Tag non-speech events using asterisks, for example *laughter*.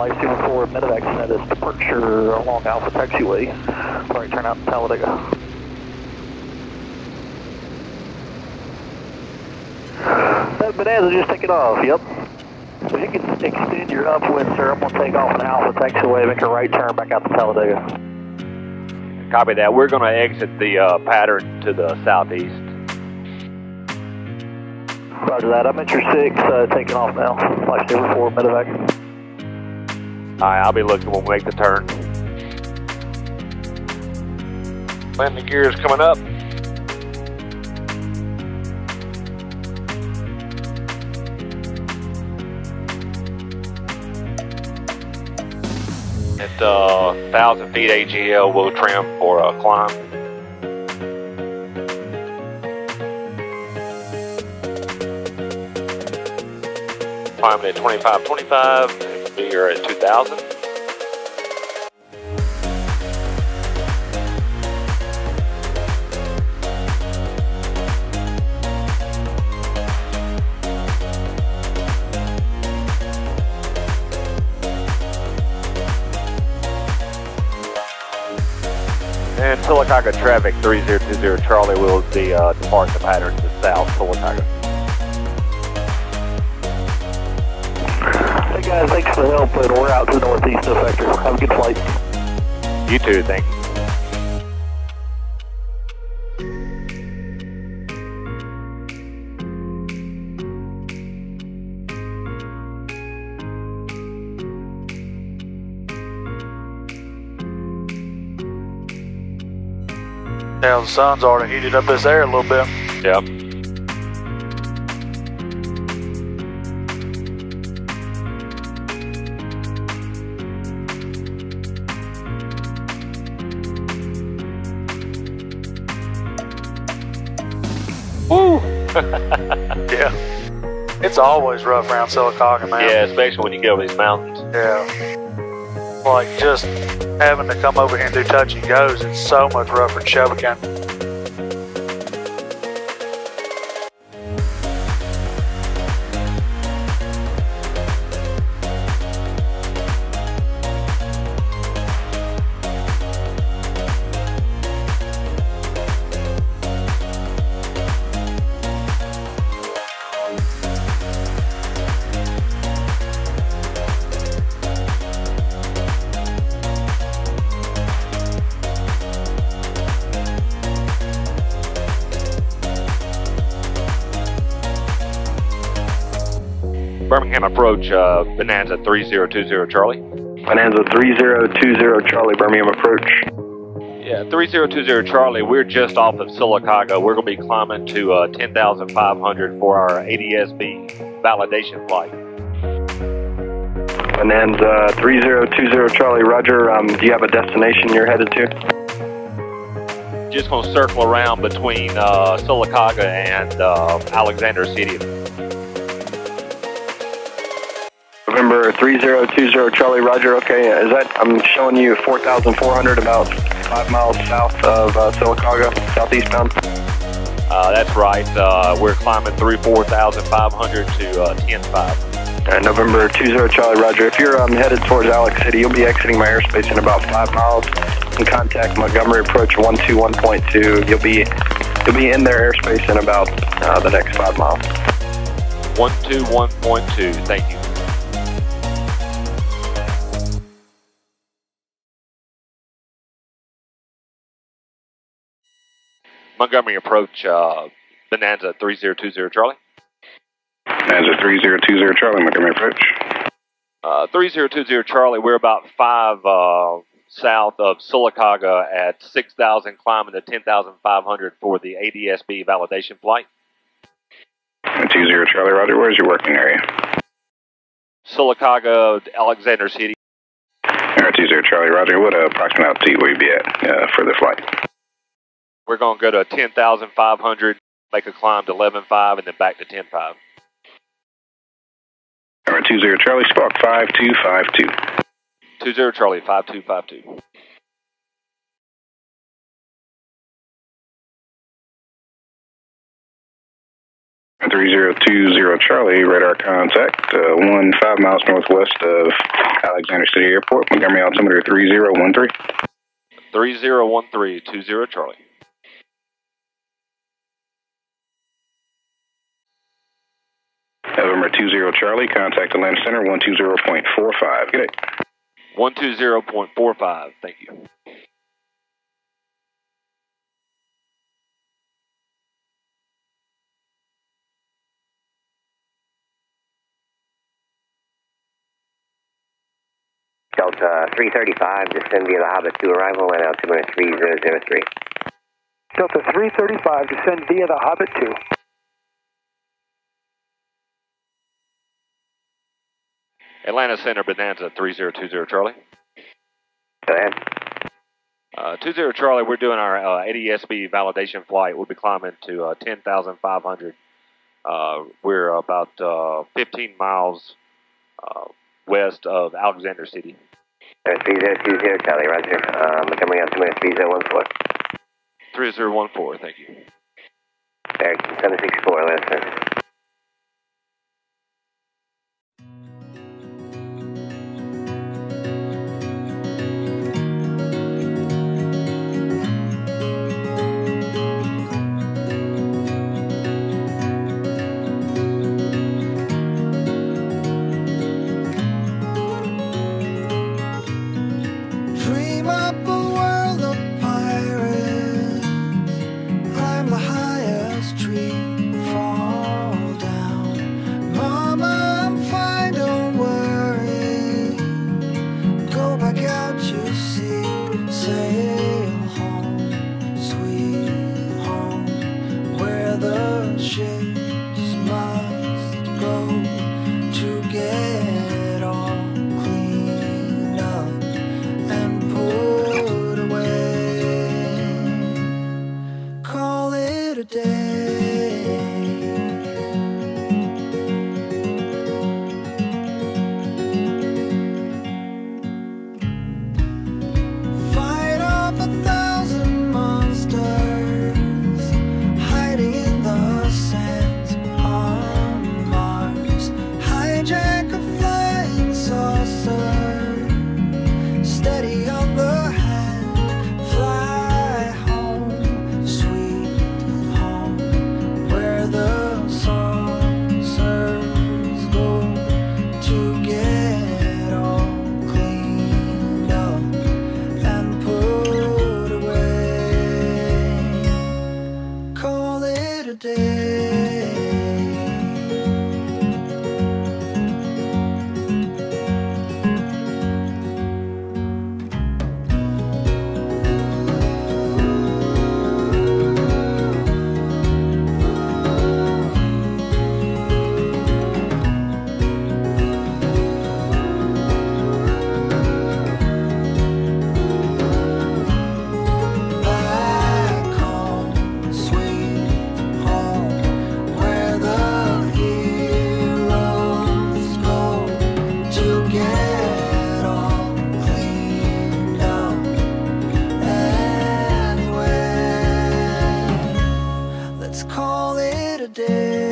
Life 04, medevac status, departure along Alpha Taxiway. Right turn out to Talladega. That Bonanza just taking off, yep. If you can extend your upwind, sir, I'm going to take off an Alpha Taxiway, make a right turn back out to Talladega. Copy that. We're going to exit the uh, pattern to the southeast. Roger that. I'm at your 6, uh, taking off now. Life 04, medevac. All right, I'll be looking when we make the turn. Landing gear is coming up. At uh, 1,000 feet AGL, we'll trim for a climb. Climbing at 2525, here at 2,000. And Sylacauga traffic 3020 Charlie will be uh, depart the pattern to south Sylacauga. Guys, thanks for the help, and we're out to the northeast of Vector. Have a good flight. You too, thank you. Now the sun's already heated up this air a little bit. Yep. *laughs* Yeah. It's always rough around Sylacauga, man. Yeah, especially when you get over these mountains. Yeah. Like just having to come over here and do touch and goes, it's so much rougher than Shovekin. Approach, uh, Bonanza 3020 Charlie. Bonanza 3020 Charlie Birmingham approach. Yeah, 3020 Charlie, we're just off of Sylacauga. We're going to be climbing to uh, 10,500 for our ADSB validation flight. Bonanza 3020 Charlie Roger. Um, do you have a destination you're headed to? Just going to circle around between uh, and uh, Alexander City. 3020 Charlie Roger. Okay, is that, I'm showing you 4,400 about five miles south of uh, Sylacauga, southeastbound. Uh, that's right. Uh, we're climbing through 4,500 to uh, 10,500. Uh, November 20 Charlie Roger. If you're um, headed towards Alex City, you'll be exiting my airspace in about five miles. And contact Montgomery Approach 121.2. You'll be you'll be in their airspace in about uh, the next five miles. 121.2. Thank you. Montgomery approach, uh, Bonanza 3020 Charlie. Bonanza 3020 Charlie Montgomery Approach. Uh, 3020 Charlie, we're about five uh, south of Sylacauga at 6,000, climbing to 10,500 for the ADSB validation flight. 20 Charlie Roger. Where's your working area? Sylacauga, Alexander City. Alright, 20 Charlie Roger. What uh, approximate altitude will you be at uh, for the flight? We're going to go to 10,500, make a climb to 11.5, and then back to 10.5. Alright, 20 Charlie Spark 5252. 20 Charlie, 5252. 3020 Charlie, radar contact, uh, one five miles northwest of Alexander City Airport, Montgomery altimeter 3013. 301320 Charlie. 20 Charlie, contact Atlanta Center 120.45. Good day. 120.45, thank you. Delta 335, descend via the Hobbit 2 arrival and altimeter 3003. Delta 335, descend via the Hobbit 2. Atlanta Center, Bonanza 3020 Charlie. Go ahead. Uh, 20 Charlie, we're doing our uh, ADSB validation flight. We'll be climbing to uh, 10,500. Uh, we're about uh, 15 miles uh, west of Alexander City. Uh, 3020 Charlie, roger. Uh, Montgomery altimeter 3014. 3014, thank you. Eric 764, Atlanta Center. passion call it a day.